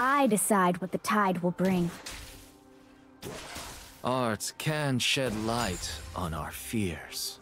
I decide what the tide will bring. Art can shed light on our fears.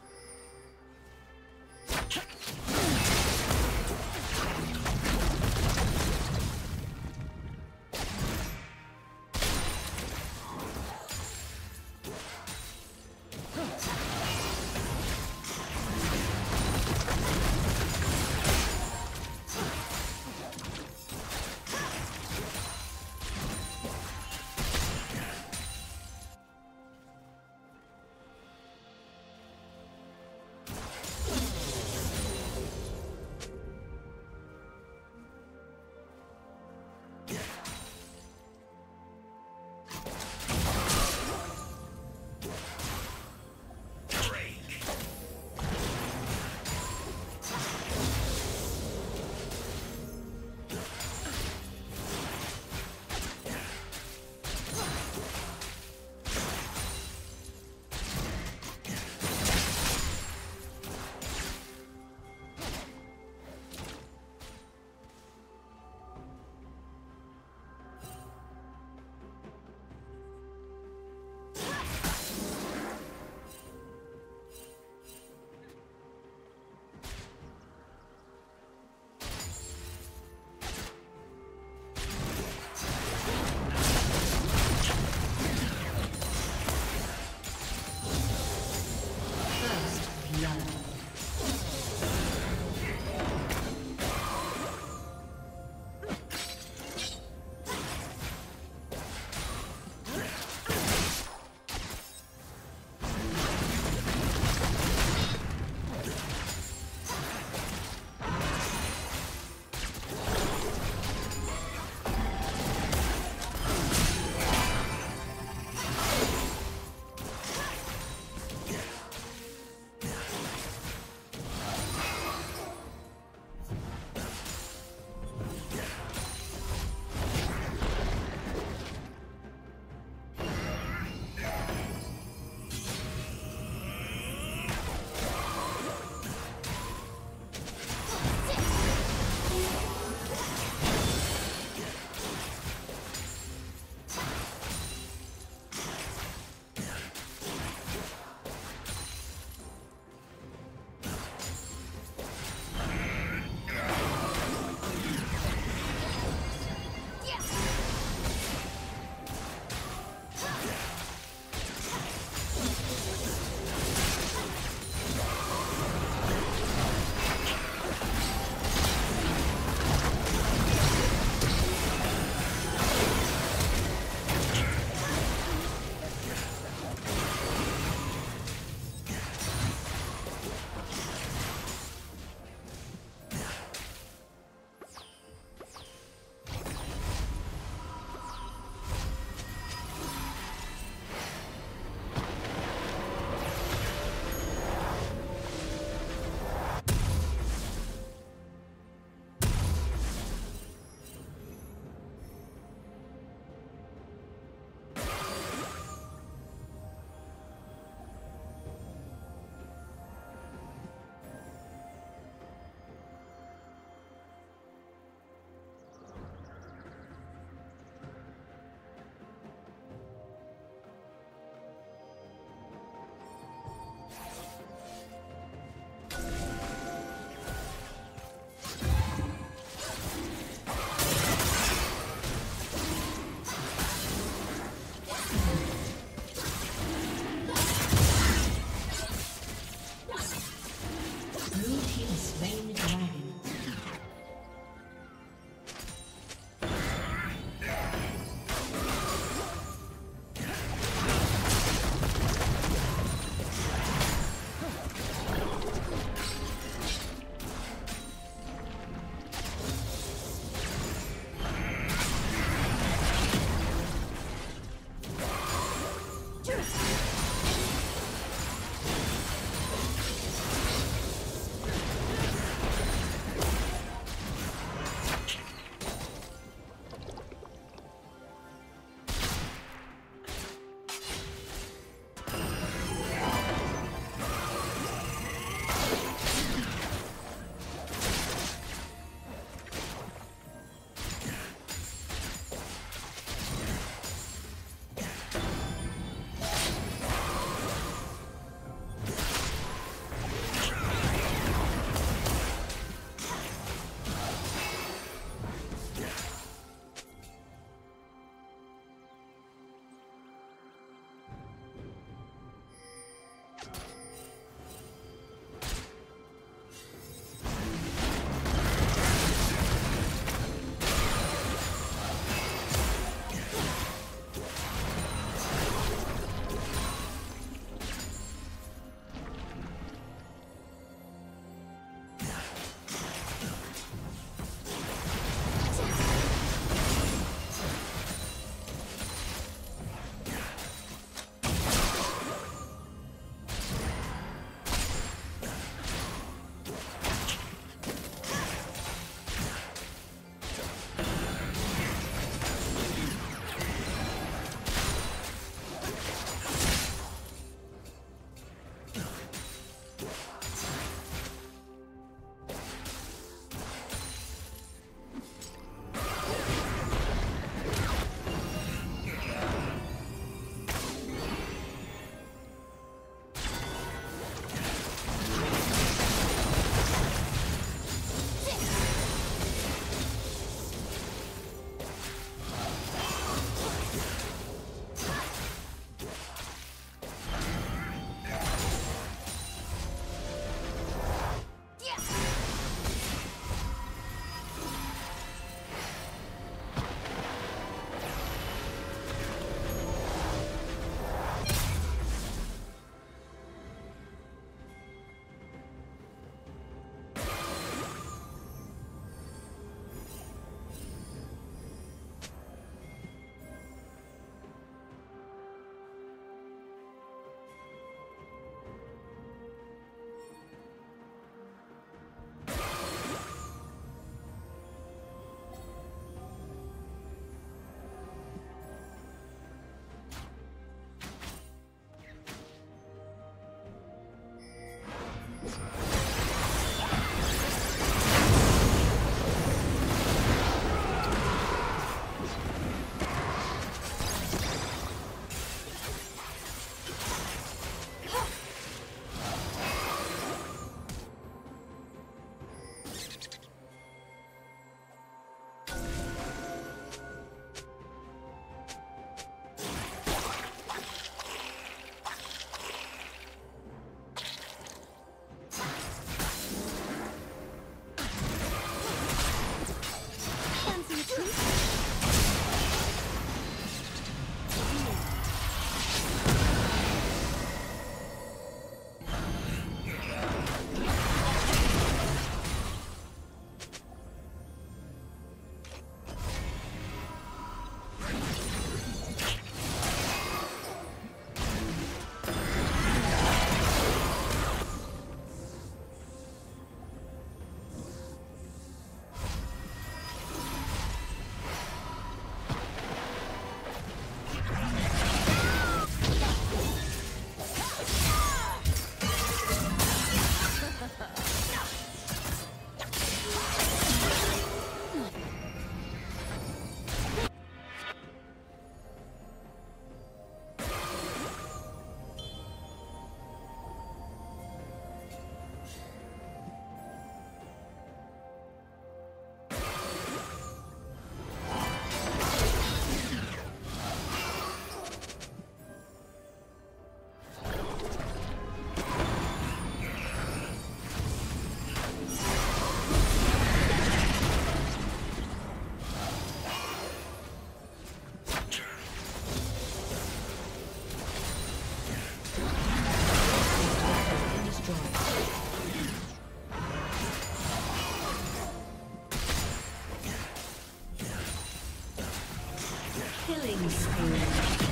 Killing spree.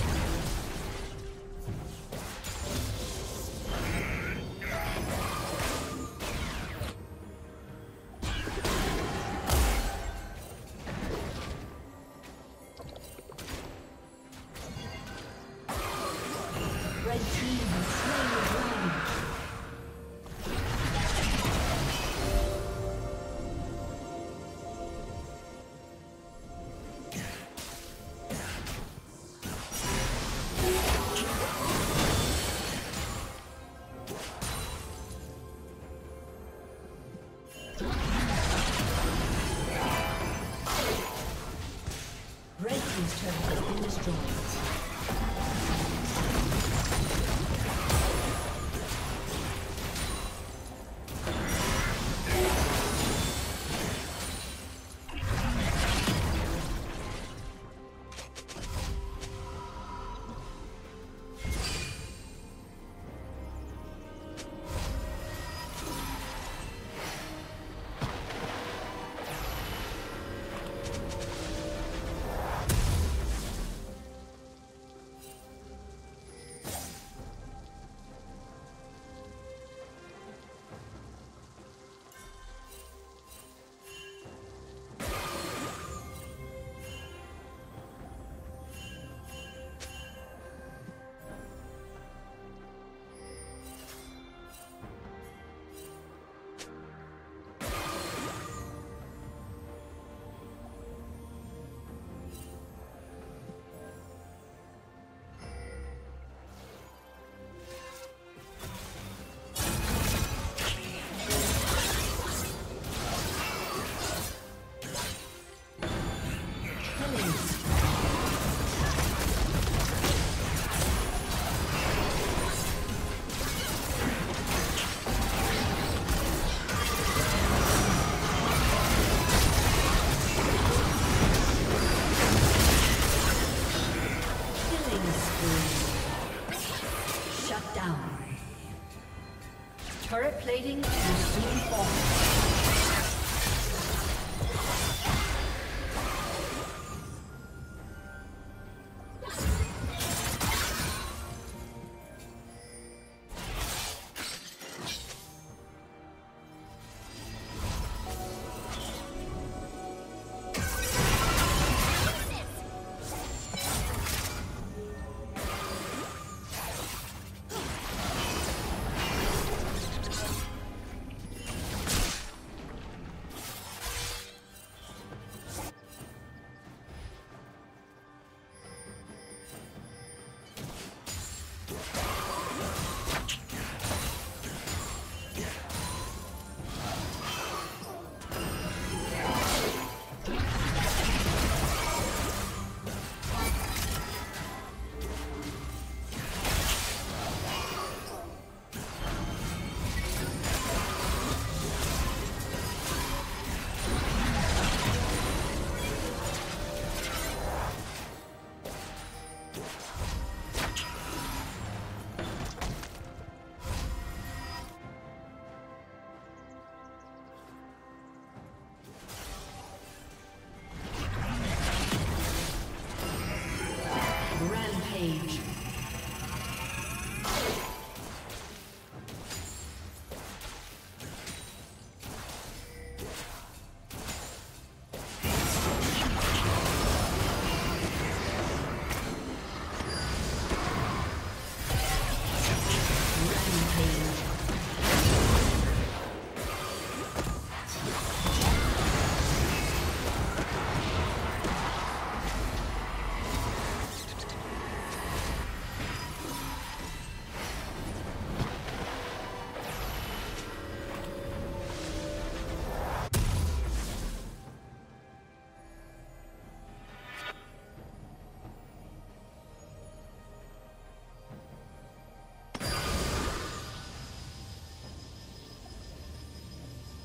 destroyed. Plating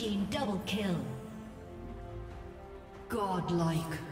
Team double kill. Godlike.